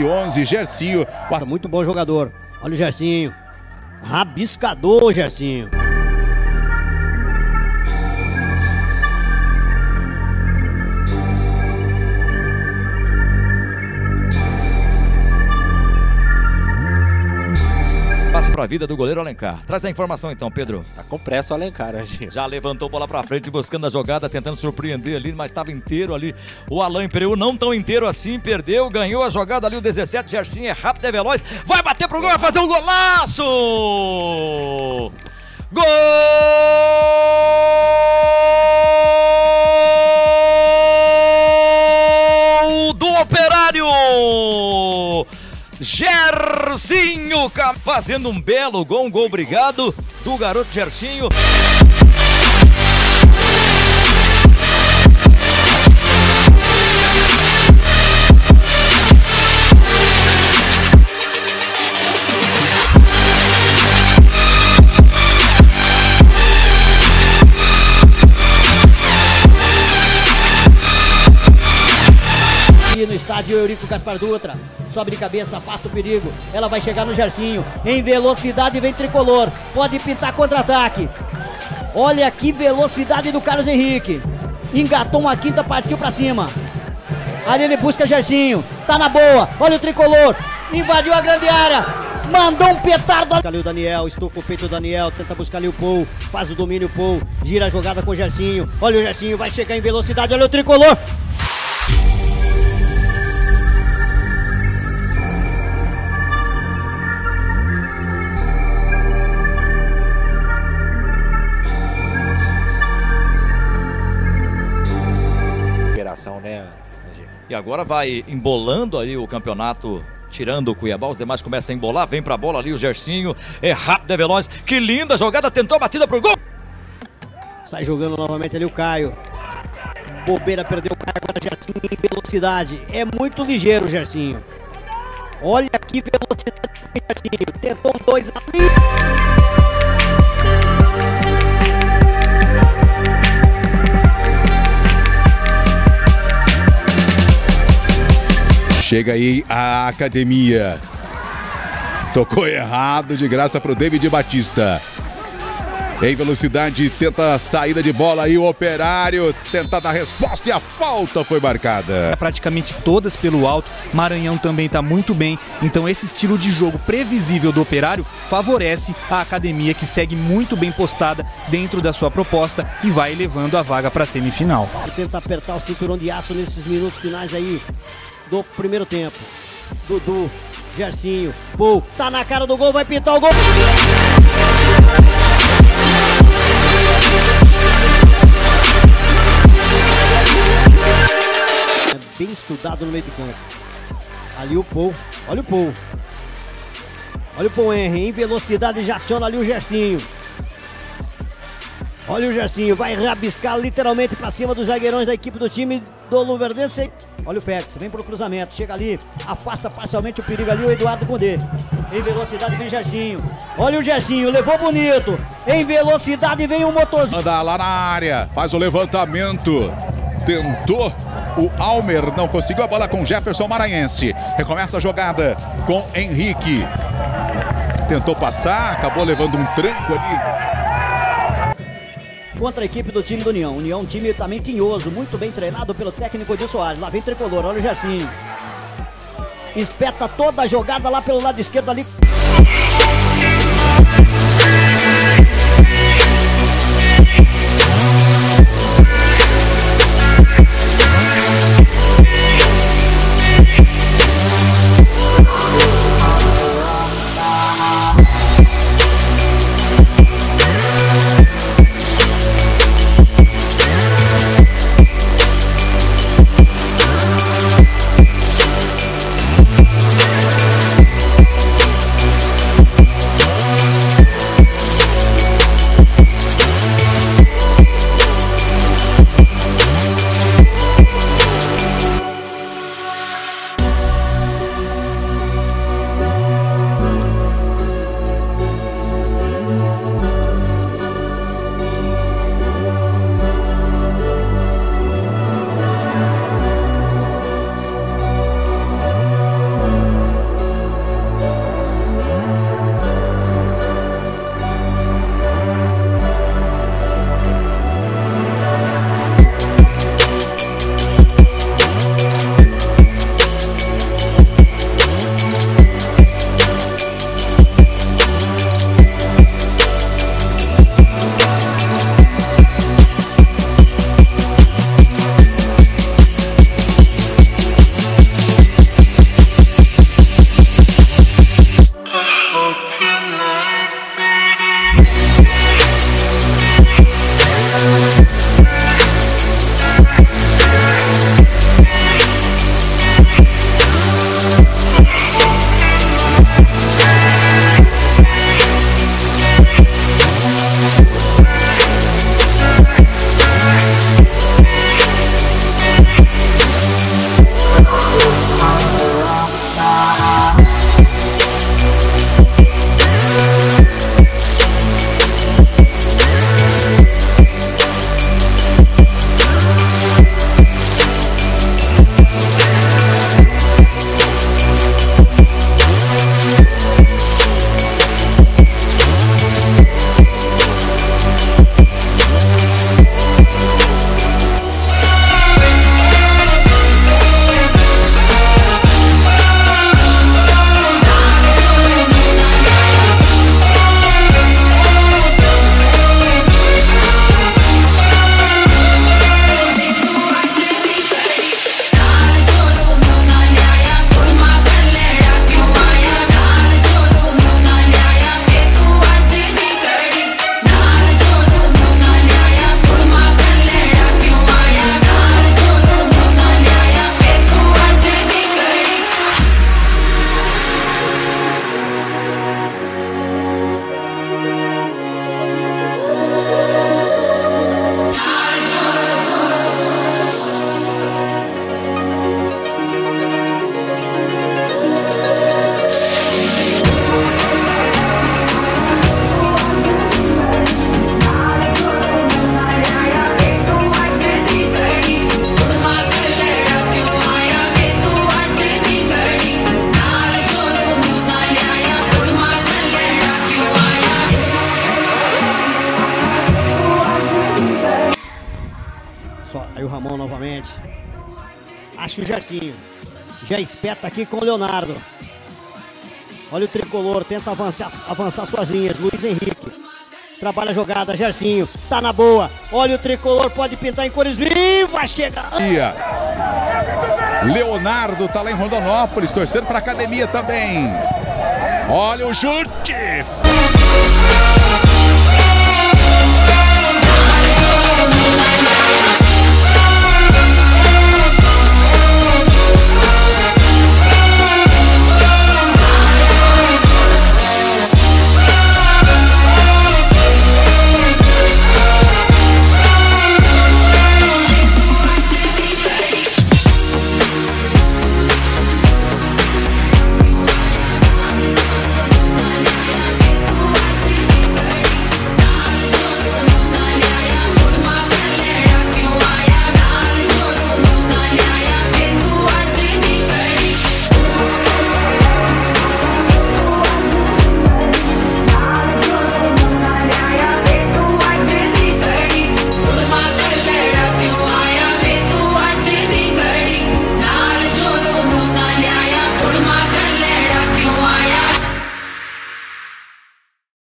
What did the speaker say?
de 11, Gercinho. Muito bom jogador. Olha o Gercinho. Rabiscador, Gercinho. Para a vida do goleiro Alencar. Traz a informação então, Pedro. Tá com pressa o Alencar, Anginho. Já levantou bola para frente, buscando a jogada, tentando surpreender ali, mas estava inteiro ali. O Alain Pereu não tão inteiro assim, perdeu, ganhou a jogada ali, o 17, Gersinho é rápido, é veloz, vai bater pro gol, vai fazer um golaço! Gol! Gercinho fazendo um belo gol, um gol obrigado do garoto Gercinho. Estádio Eurico Gaspar Dutra. Sobe de cabeça, afasta o perigo. Ela vai chegar no Gercinho. Em velocidade vem tricolor. Pode pintar contra-ataque. Olha que velocidade do Carlos Henrique. Engatou uma quinta, partiu para cima. Ali ele busca Gercinho. Tá na boa. Olha o tricolor. Invadiu a grande área. Mandou um petardo. Ali o Daniel, estufa o peito do Daniel, tenta buscar ali o Paul, faz o domínio Paul, gira a jogada com o Gercinho. Olha o Gercinho, vai chegar em velocidade, olha o tricolor. Né? E agora vai embolando aí o campeonato tirando o Cuiabá, os demais começam a embolar, vem pra bola ali o Gercinho, é rápido, é veloz, que linda jogada, tentou a batida pro gol. Sai jogando novamente ali o Caio. Bobeira perdeu o Caio, agora Gercinho em velocidade, é muito ligeiro o Gercinho. Olha que velocidade do Gercinho, tentou um dois ali. Chega aí a academia. Tocou errado, de graça para o David Batista. Em velocidade, tenta a saída de bola aí o operário, tenta dar resposta e a falta foi marcada. Praticamente todas pelo alto, Maranhão também está muito bem, então esse estilo de jogo previsível do operário favorece a academia que segue muito bem postada dentro da sua proposta e vai levando a vaga para a semifinal. Tenta apertar o cinturão de aço nesses minutos finais aí do primeiro tempo. Dudu, Gercinho, Pô, tá na cara do gol, vai pintar o gol. É bem estudado no meio de campo. Ali o Paul, olha o Paul. Olha o Paul Henry, em velocidade já aciona ali o Gercinho. Olha o Gercinho, vai rabiscar literalmente para cima dos zagueirões da equipe do time do Luverdense. Olha o Pex, vem pro cruzamento, chega ali, afasta parcialmente o perigo ali o Eduardo Condé. Em velocidade vem Gercinho. Olha o Gercinho, levou bonito. Em velocidade vem o motorzinho. Anda lá na área, faz o levantamento. Tentou o Almer, não conseguiu a bola com Jefferson Maranhense. Recomeça a jogada com Henrique. Tentou passar, acabou levando um tranco ali contra a equipe do time do União. União, time também tinhoso, muito bem treinado pelo técnico de Soares. Lá vem Tricolor, olha o Gersinho. Espeta toda a jogada lá pelo lado esquerdo ali. Acha o Gersinho. Já espeta aqui com o Leonardo. Olha o tricolor, tenta avançar, avançar suas linhas. Luiz Henrique. Trabalha a jogada, Gersinho. Tá na boa. Olha o tricolor, pode pintar em cores vivas. Chega. Leonardo tá lá em Rondonópolis, torcendo para academia também. Olha o chute!